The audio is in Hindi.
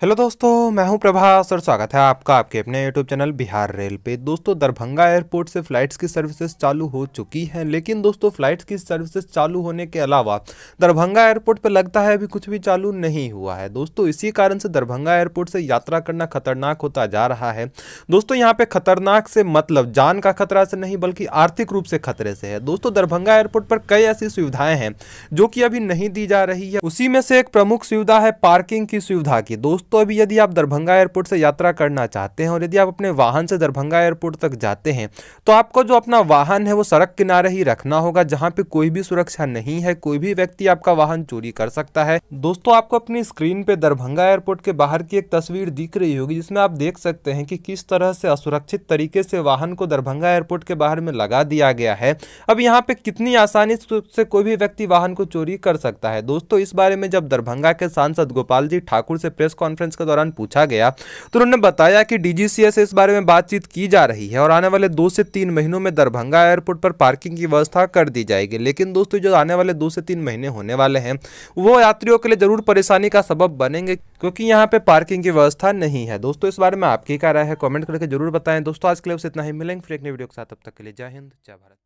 हेलो दोस्तों, मैं हूँ प्रभास और स्वागत है आपका आपके अपने यूट्यूब चैनल बिहार रेल पे। दोस्तों, दरभंगा एयरपोर्ट से फ़्लाइट्स की सर्विसेज़ चालू हो चुकी हैं, लेकिन दोस्तों, फ़्लाइट्स की सर्विसेज़ चालू होने के अलावा दरभंगा एयरपोर्ट पे लगता है अभी कुछ भी चालू नहीं हुआ है। दोस्तों, इसी कारण से दरभंगा एयरपोर्ट से यात्रा करना खतरनाक होता जा रहा है। दोस्तों, यहाँ पे खतरनाक से मतलब जान का खतरा से नहीं, बल्कि आर्थिक रूप से खतरे से है। दोस्तों, दरभंगा एयरपोर्ट पर कई ऐसी सुविधाएँ हैं, जो कि अभी नहीं दी जा रही है। उसी में से एक प्रमुख सुविधा है पार्किंग की सुविधा की। दोस्तों दोस्तों अभी यदि आप दरभंगा एयरपोर्ट से यात्रा करना चाहते हैं और यदि आप अपने वाहन से दरभंगा एयरपोर्ट तक जाते हैं तो आपको जो अपना वाहन है वो सड़क किनारे ही रखना होगा, जहाँ पे कोई भी सुरक्षा नहीं है, कोई भी व्यक्ति आपका वाहन चोरी कर सकता है। दोस्तों, आपको अपनी स्क्रीन पे दरभंगा एयरपोर्ट के बाहर की एक तस्वीर दिख रही होगी, जिसमें आप देख सकते हैं कि किस तरह से असुरक्षित तरीके से वाहन को दरभंगा एयरपोर्ट के बाहर में लगा दिया गया है। अब यहाँ पे कितनी आसानी से कोई भी व्यक्ति वाहन को चोरी कर सकता है। दोस्तों, इस बारे में जब दरभंगा के सांसद गोपाल जी ठाकुर से प्रेस कॉन्फ्रेंस कॉन्फ्रेंस के दौरान पूछा गया तो उन्होंने बताया कि डीजीसीए से इस बारे में बातचीत की जा रही है और आने वाले दो से तीन महीनों में दरभंगा एयरपोर्ट पर पार्किंग की व्यवस्था कर दी जाएगी। लेकिन दोस्तों, जो आने वाले दो से तीन महीने होने वाले हैं, वो यात्रियों के लिए ज़रूर परेशानी का सबब बनेंगे, क्योंकि यहाँ पे पार्किंग की व्यवस्था नहीं है। दोस्तों, इस बारे में आपकी क्या राय है? कमेंट करके ज़रूर बताएँ। दोस्तों, आज के लिए उसे इतना ही। मिलेंगे फिर एक नई वीडियो के साथ। तब तक के लिए जय हिंद, जय भारत।